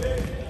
Yeah.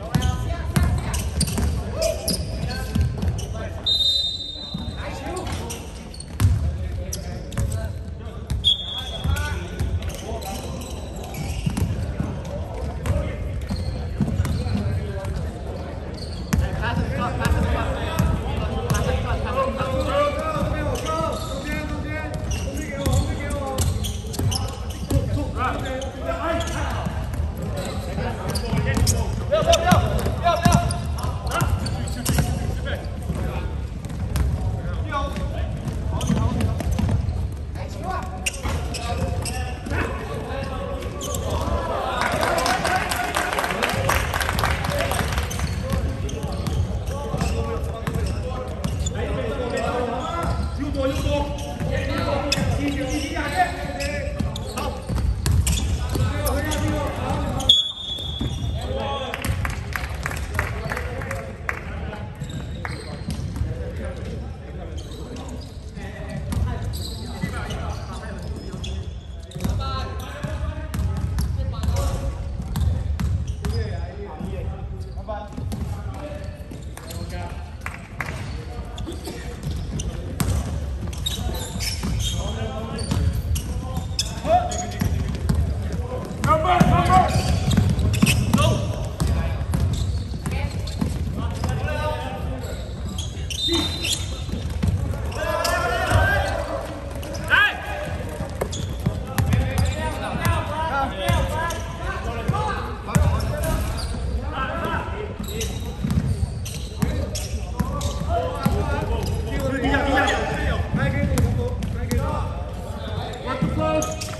Ура!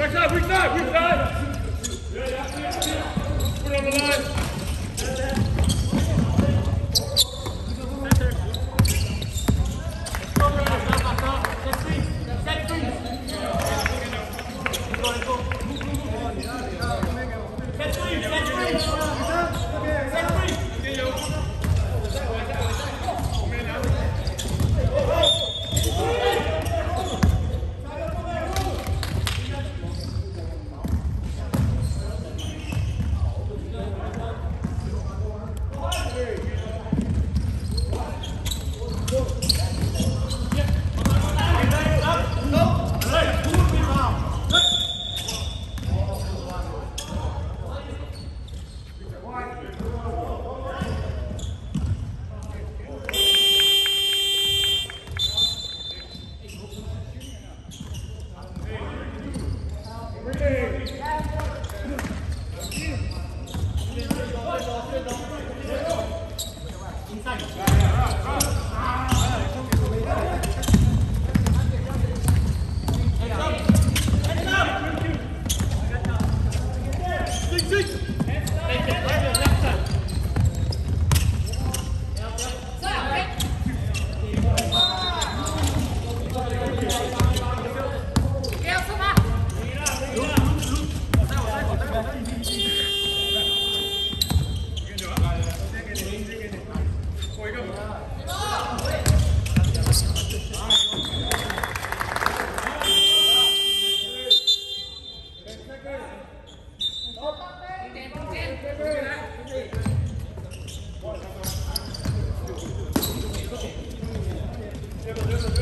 Back up, weak side, weak side. Yeah, yeah, yeah. Put on the line.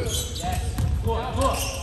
Yes. Go, go.